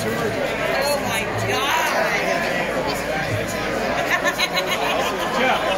Oh my God.